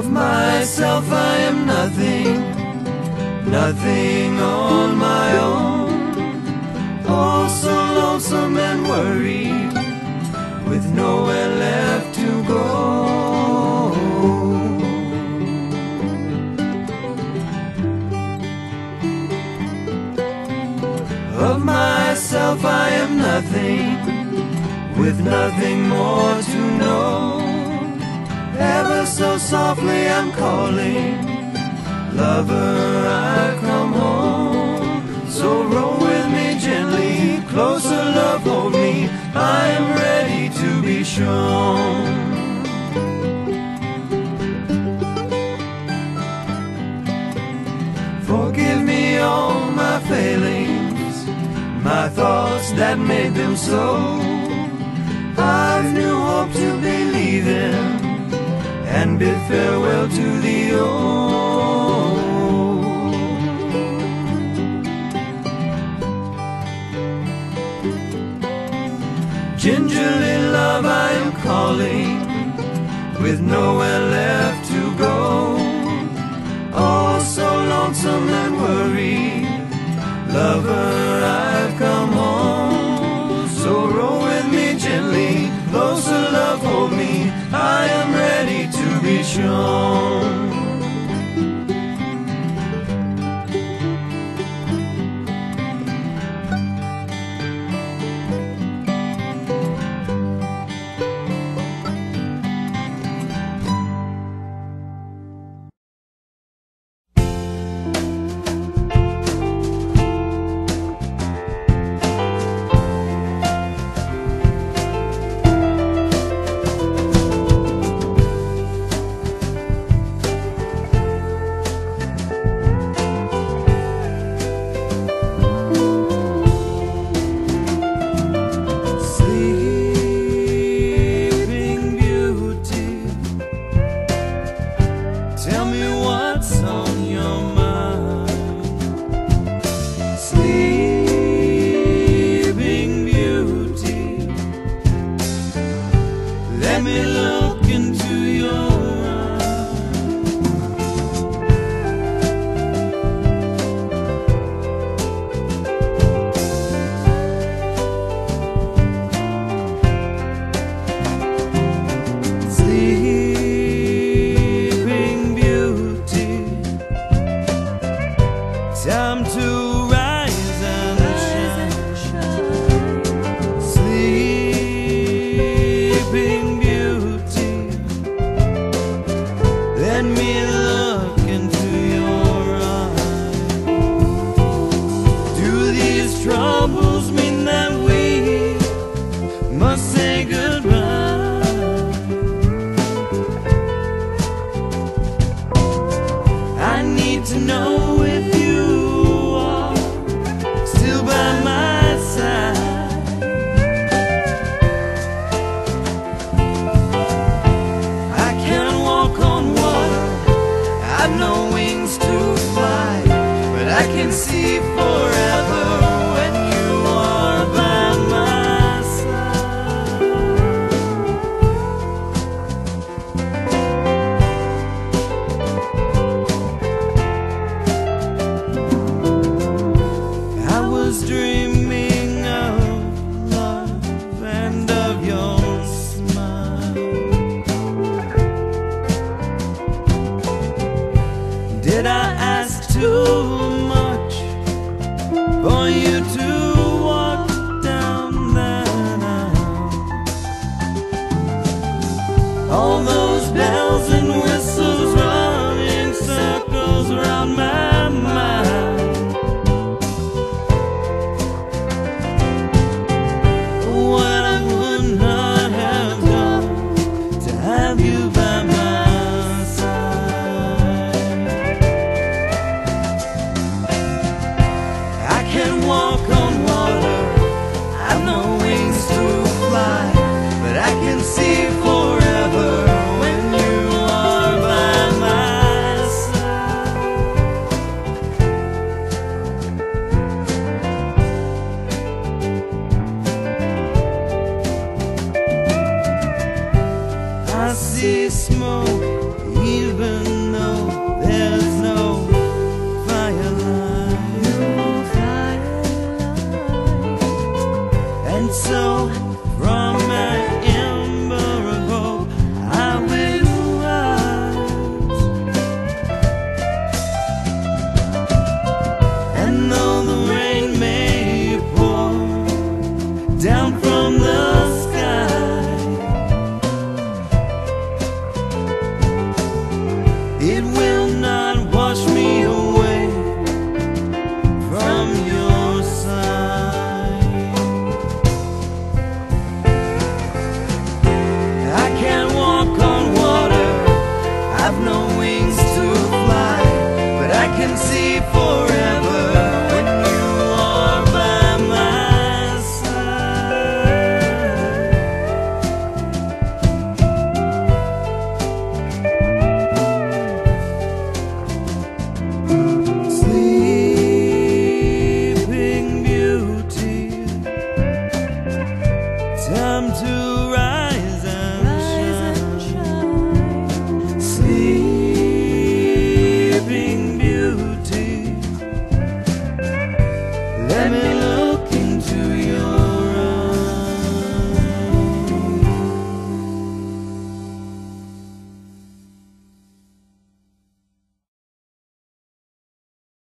Of myself I am nothing, nothing on my own. Oh, so lonesome and worried, with nowhere left to go. Of myself I am nothing, with nothing more to know. Ever so softly I'm calling, lover, I come home. So roll with me gently, closer, love, hold me. I am ready to be shown. Forgive me all my failings, my thoughts that made them so. I've new hope to believe in and bid farewell to the old. Gingerly, love, I am calling with nowhere left to go. Oh, so lonesome and worried, lover, I've to No wings to fly, but I can see forever All those bells and whistles circles around my mind. What I would not have done to have you by my side. I can walk on water, I've no wings to fly, but I can see see smoke, even though there's no firelight. No firelight. And so, from